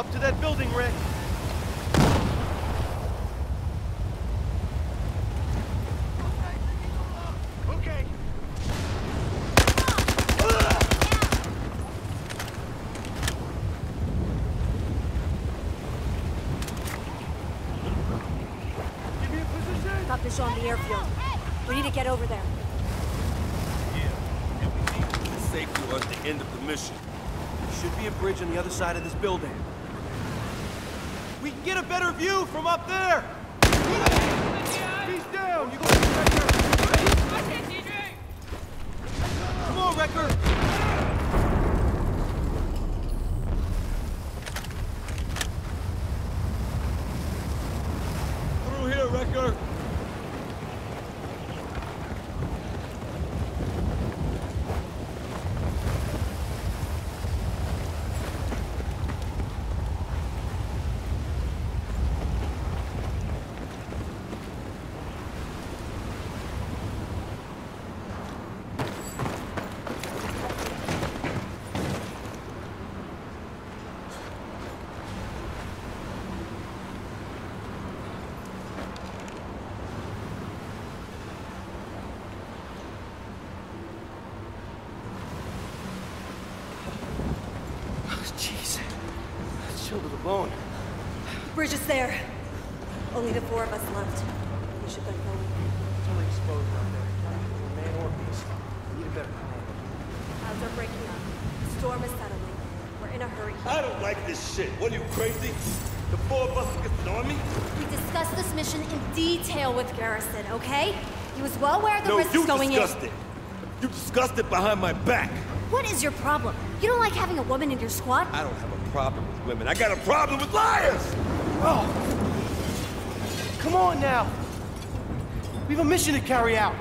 Up to that building, Rick. Okay. Give me a position. Got this on the airfield. We need to get over there. Yeah, and we need the safety was the end of the mission. There should be a bridge on the other side of this building. We can get a better view from up there. He's down. You go, Recker. Come on, Recker. Through here, Recker! Jeez. Chill to the bone. Bridge is there. Only the four of us left. We should get going. It's only exposed out there. Man or beast. Need a better plan. Clouds are breaking up. The storm is settling. We're in a hurry. I don't like this shit. What are you, crazy? The four of us against an army? We discussed this mission in detail with Garrison, okay? He was well aware of the no, risks you going discussed in. it. You discussed it behind my back. What is your problem? You don't like having a woman in your squad? I don't have a problem with women. I got a problem with liars! Oh! Come on now! We have a mission to carry out.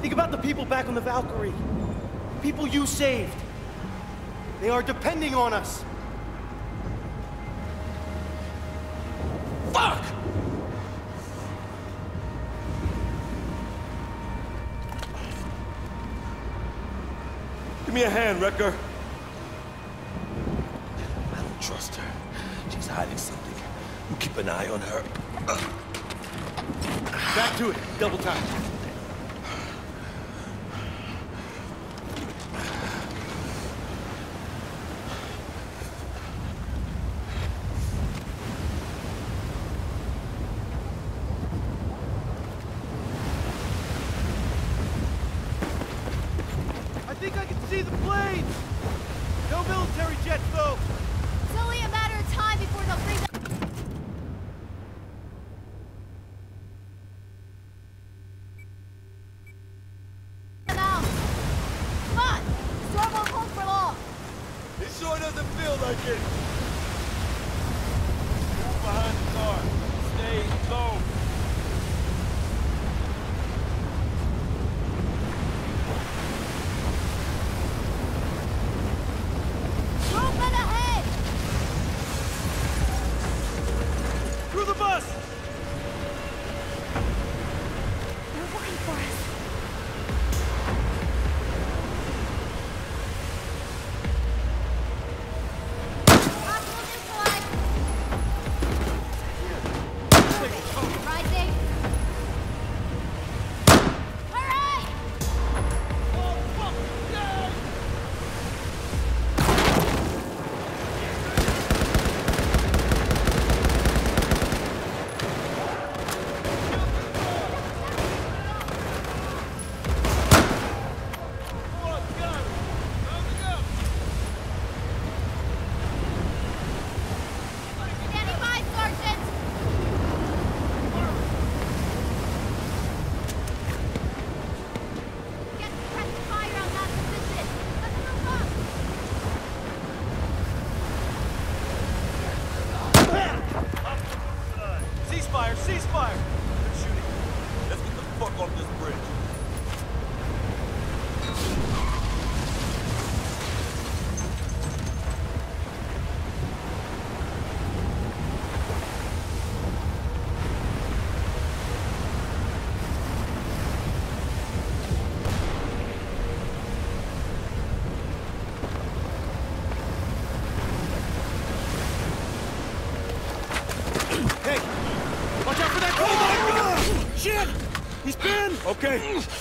Think about the people back on the Valkyrie. People you saved. They are depending on us. Fuck! Give me a hand, Recker. I don't trust her. She's hiding something. You keep an eye on her. Back to it. Double time.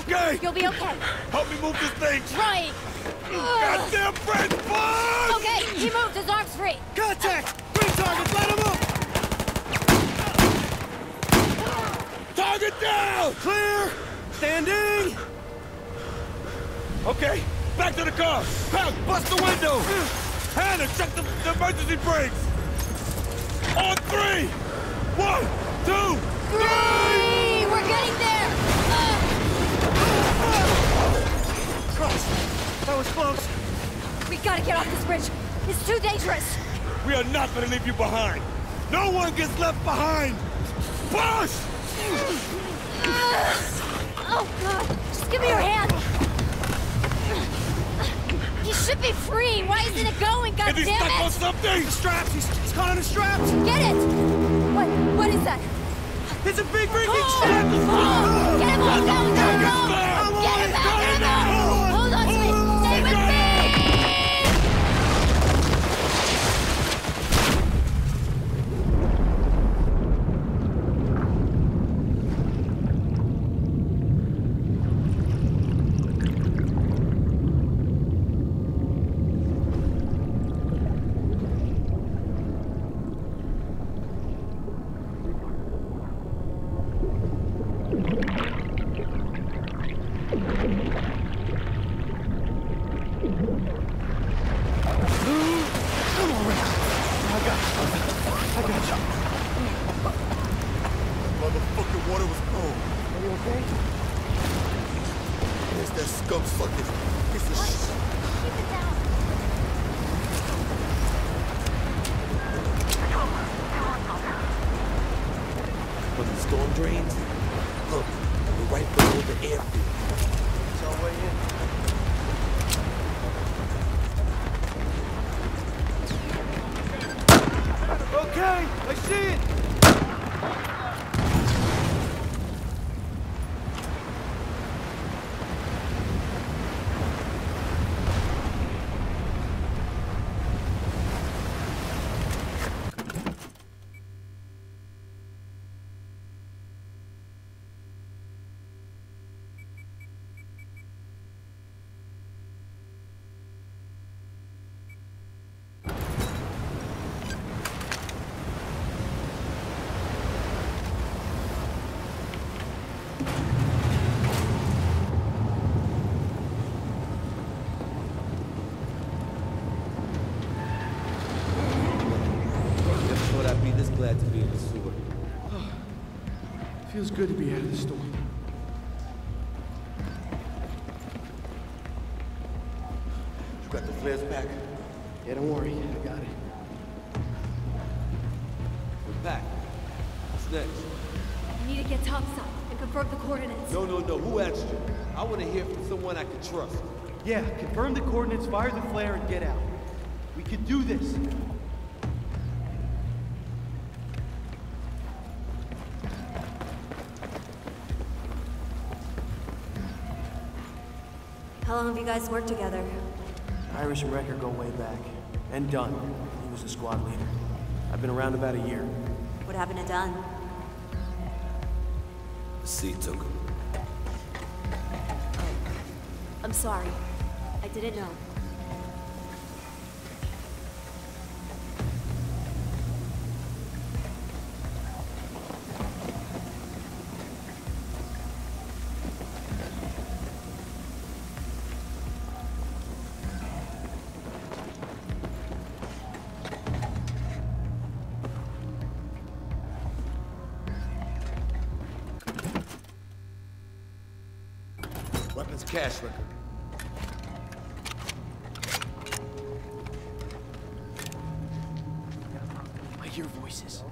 Okay! You'll be okay. Help me move this thing! Trying. Goddamn French fuck! Okay, he moved. His arm's free. Contact! Green target, let him up! Target down! Clear! Standing! Okay, back to the car! Pound, bust the window! Hannah, check the, the emergency brakes! On three! One, two, Three! We're getting there! Christ! That was close. we gotta get off this bridge. It's too dangerous. We are not gonna leave you behind! No one gets left behind! Push! Ah! Oh, God. Just give me your hand. He should be free. Why isn't it going? God Is he damn stuck on something? Straps! He's, he's caught on the straps! Get it! What? What is that? It's a big freaking Oh! strap! Oh! Get him off! Go! Go! Get that scum fucking piece of shit. Keep it down. But the storm drains? Look, we're right below the airfield. It's our way in. Okay, I see it. Never thought I'd be this glad to be in the sewer. Feels good to be out of the storm. You got the flares back? Yeah, don't worry. I got it. We're back. What's next? We need to get topside and confirm the coordinates. No, no, no. Who asked you? I want to hear from someone I can trust. Yeah, confirm the coordinates, fire the flare, and get out. We can do this. How long have you guys worked together? Irish and Recker go way back. And Dunn. He was the squad leader. I've been around about a year. What happened to Dunn? The sea took him. I'm sorry. I didn't know. Hear voices.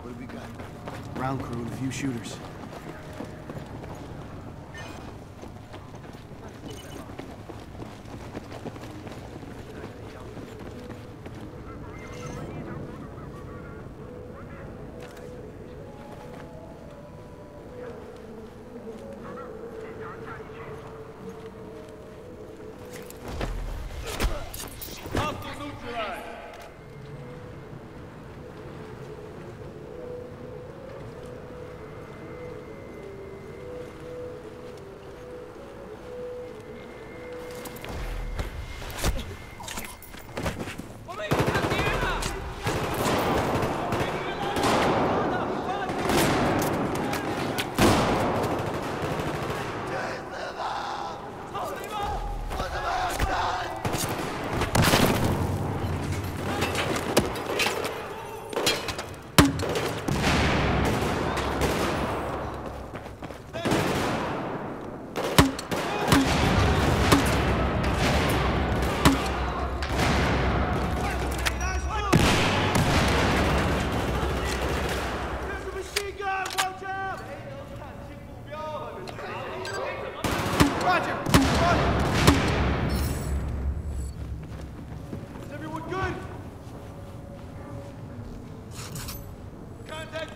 What do we got? Ground crew and a few shooters.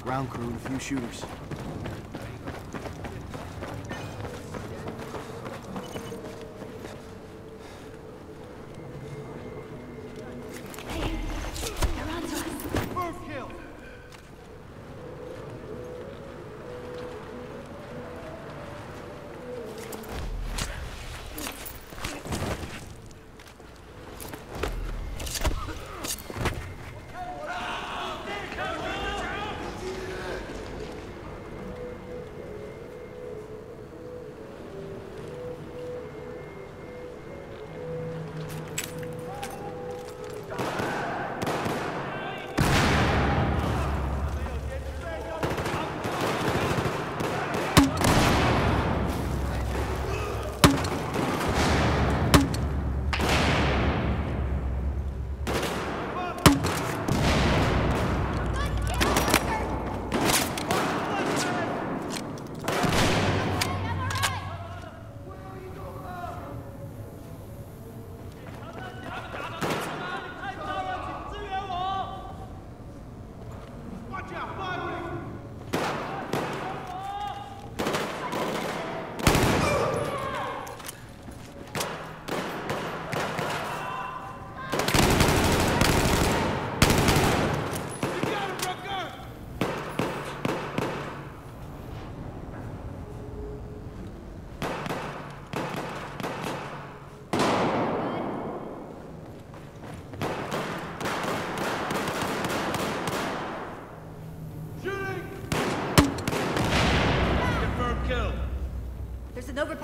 Ground crew and a few shooters.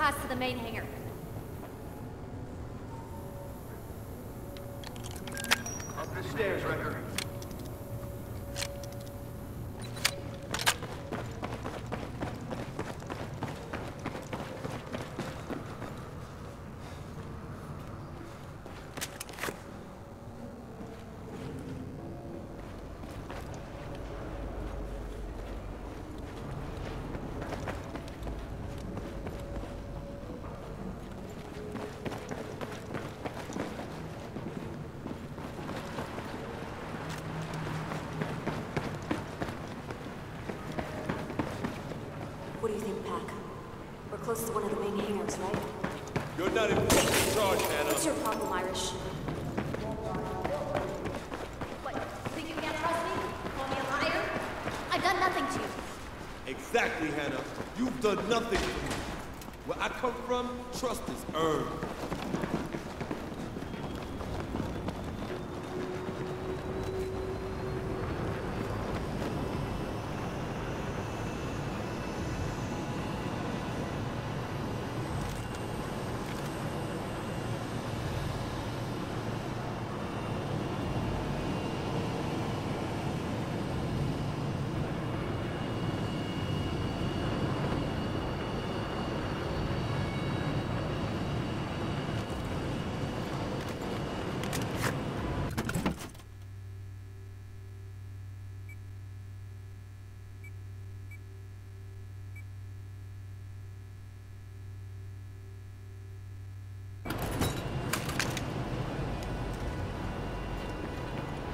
To the main hangar. What do you think, Pac? We're close to one of the main hangars, right? You're not in fucking charge, Hannah. What's your problem, Irish? What? Think you can't trust me? Call me a liar? I've done nothing to you. Exactly, Hannah. You've done nothing for me. Where I come from, trust is earned.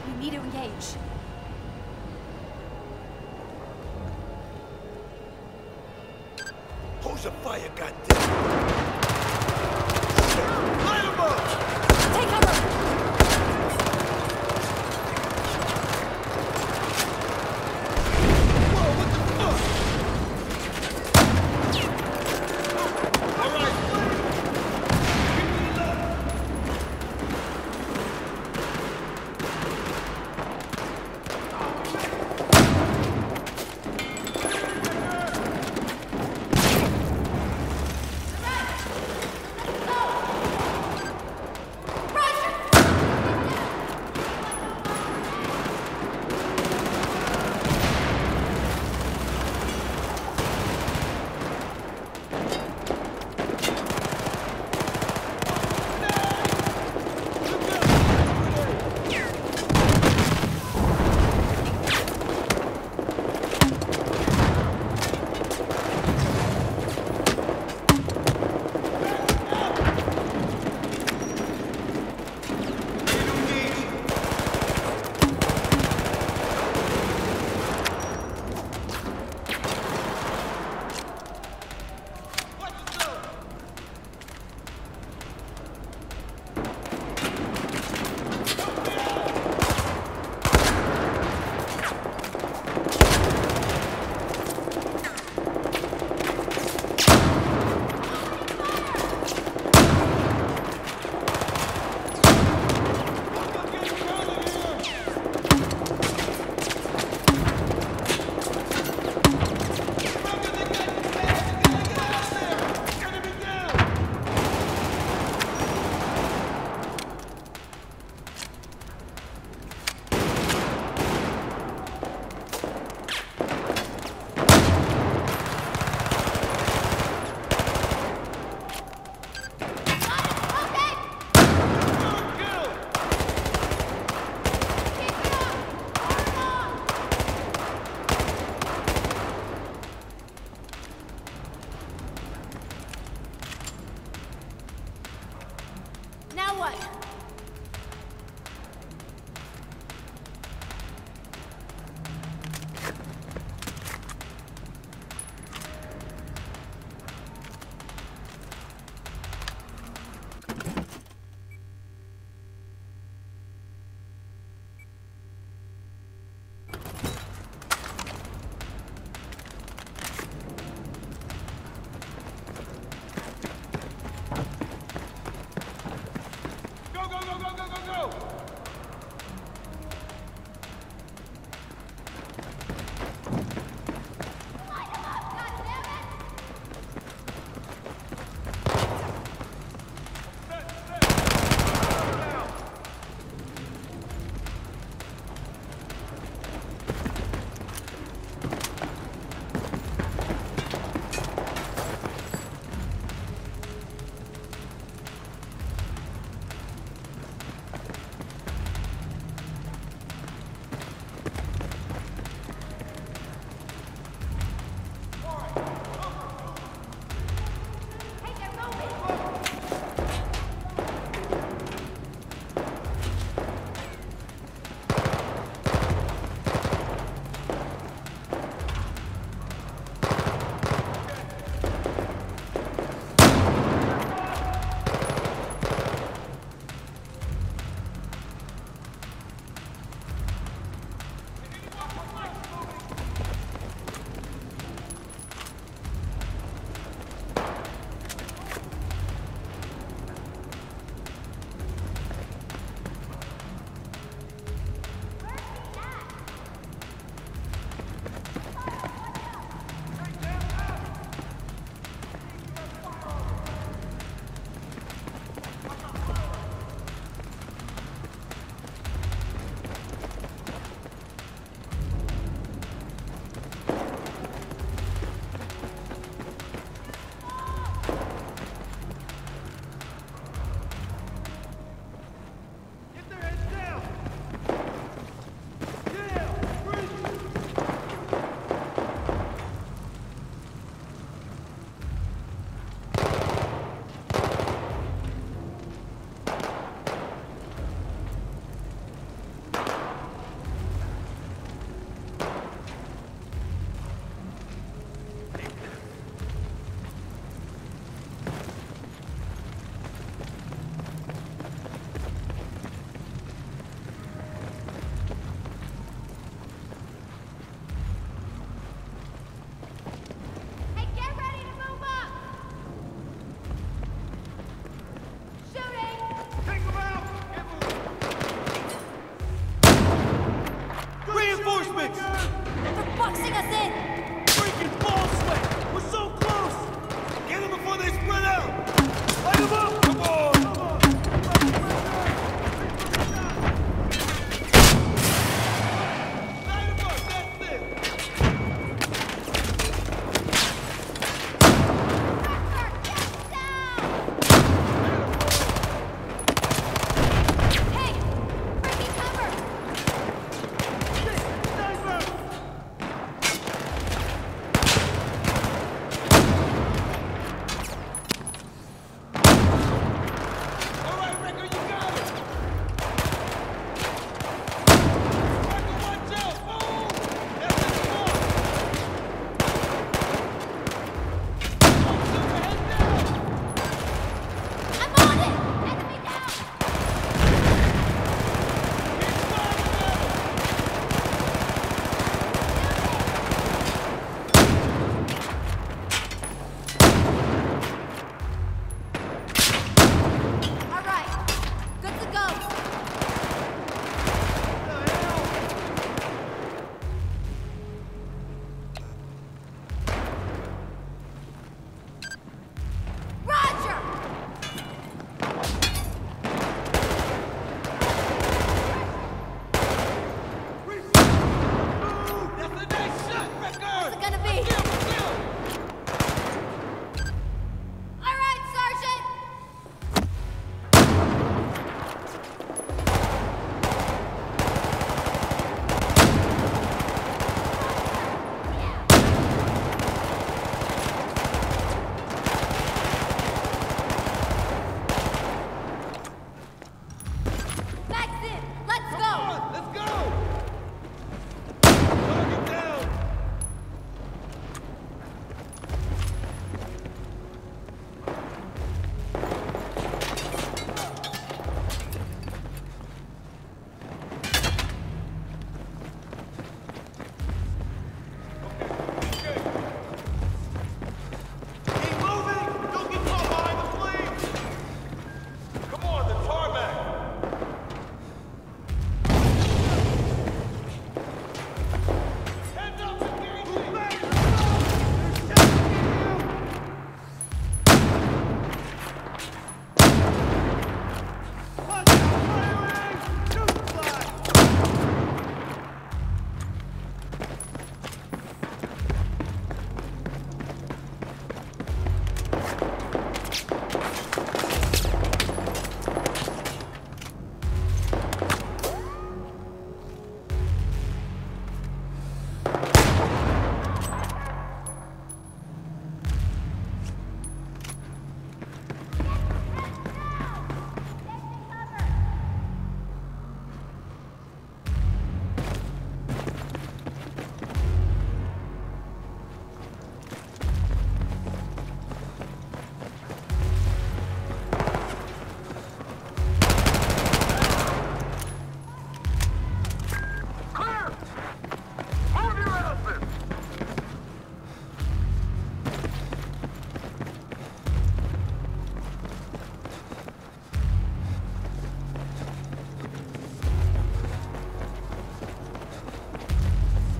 You need to engage. Your fire, goddamn.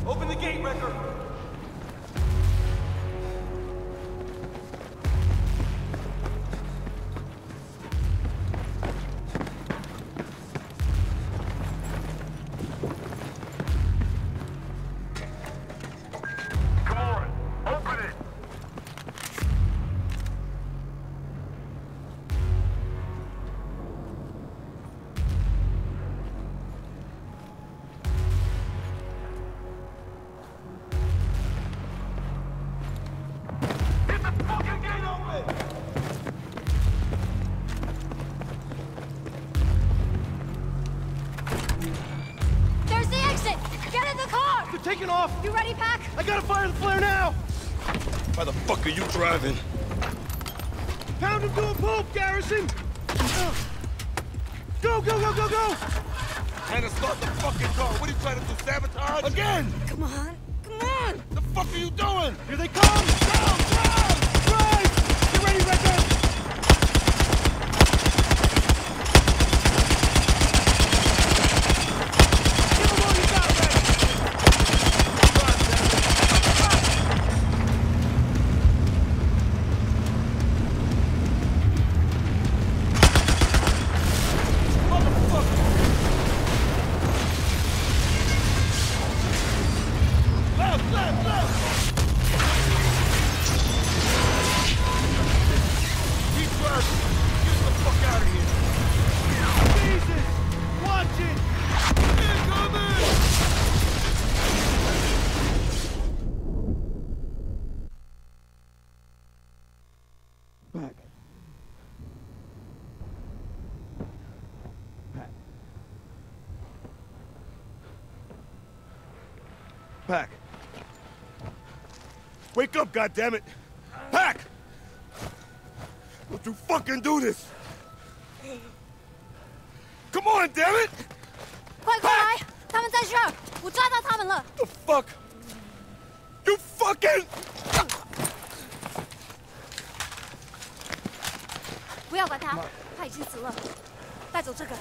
Open the gate, Recker! Fuck are you driving? Pound him to a pulp, Garrison! Go, go, go, go, go! Hannah, start the fucking car. What are you trying to do, sabotage? Again! Come on, come on! The fuck are you doing? Here they come! Down, down! Drive! Get ready, Recker! Pac. Wake up, goddammit! Pac! Don't you fucking do this! Come on, damn it! the fuck! You fucking! 不要管他，他已经死了。带走这个。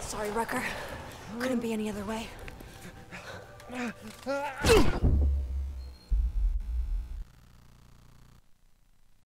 Sorry, Recker. Couldn't be any other way. Ugh!